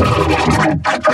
Thank you.